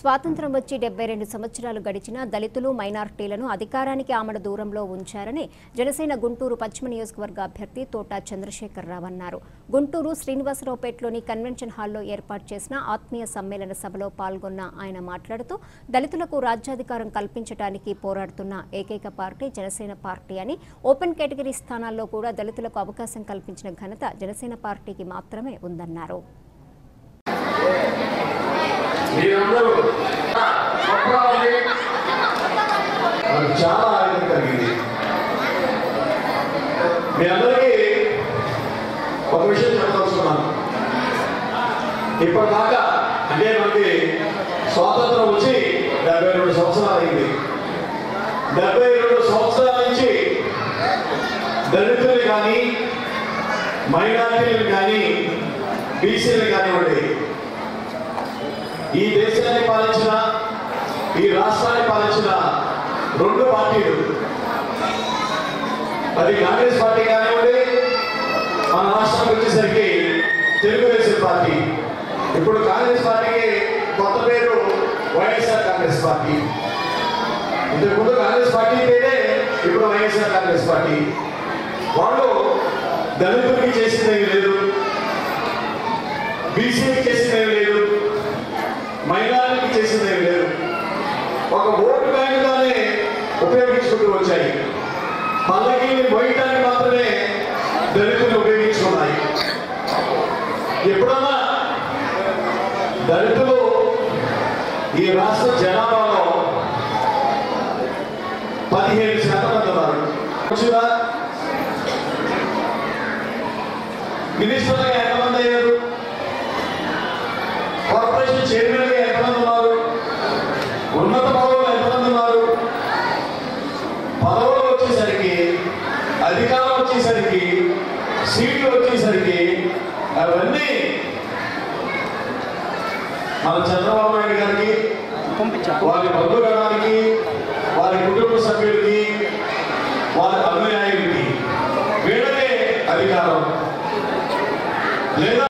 స్వాతంత్రం వచ్చి డెబ్బై రెండు సంవత్సరాలు గడిచిన దళితులు మైనార్టీలను అధికారానికి ఆమడ దూరంలో ఉంచారని జనసేన గుంటూరు పశ్చిమ నియోజకవర్గ అభ్యర్థి తోటా చంద్రశేఖరరావు అన్నారు. గుంటూరు శ్రీనివాసరావుపేటలోని కన్వెన్షన్ హాల్లో ఏర్పాటు చేసిన ఆత్మీయ సమ్మేళన సభలో పాల్గొన్న ఆయన మాట్లాడుతూ దళితులకు రాజ్యాధికారం కల్పించడానికి పోరాడుతున్న ఏకైక పార్టీ జనసేన పార్టీ అని ఓపెన్ కేటగిరీ స్థానాల్లో కూడా దళితులకు అవకాశం కల్పించిన ఘనత జనసేన పార్టీకి మాత్రమే ఉందన్నారు. మీరందరూ. గొప్పగా ఉంది నాకు చాలా ఆనందం కలిగింది. మీ అందరికీ ఒక విషయం చెప్పదలుచుకున్నాను. ఇప్పటిదాకా అంటే మనకి స్వాతంత్రం వచ్చి డెబ్బై రెండు సంవత్సరాలు అయింది. డెబ్బై రెండు సంవత్సరాల నుంచి దళితులు కానీ మైనారిటీలు కానీ బీసీలు కానివ్వండి ఈ దేశాన్ని పాలించిన ఈ రాష్ట్రాన్ని పాలించిన రెండు పార్టీలు. అది కాంగ్రెస్ పార్టీ కానివ్వండి మన రాష్ట్రానికి వచ్చేసరికి తెలుగుదేశం పార్టీ. ఇప్పుడు కాంగ్రెస్ పార్టీకి కొత్త పేరు వైఎస్ఆర్ కాంగ్రెస్ పార్టీ. ఇంతకుముందు కాంగ్రెస్ పార్టీ పేరే ఇప్పుడు వైఎస్ఆర్ కాంగ్రెస్ పార్టీ. వాళ్ళు దళితులకి చేసిందేమీ లేదు. బీసీకి చేసిన లేదు మైనారిటీకి చేసిందేమీ లేదు ఒక ఓటు బ్యాంకుగానే ఉపయోగించుకుంటూ వచ్చాయి. పల్లకీని మోయటానికి మాత్రమే దళితులు ఉపయోగించుకున్నాయి. ఎప్పుడన్నా దళితులు ఈ రాష్ట్ర జనాభాలో పదిహేను శాతం మంది ఉన్నారు మినిస్టర్లుగా ఎంతమంది అయ్యారు? కార్పొరేషన్ చైర్మన్ ఎంతమంది ఉన్నారు ఉన్నత పదవులు ఎంతమంది ఉన్నారు పదవులు వచ్చేసరికి అధికారం వచ్చేసరికి సీట్లు వచ్చేసరికి అవన్నీ మన చంద్రబాబు నాయుడు గారికి వారి బంధుగణానికి వారి కుటుంబ సభ్యులకి వారి అనుయాయులకి వీళ్ళకే అధికారం. లేదా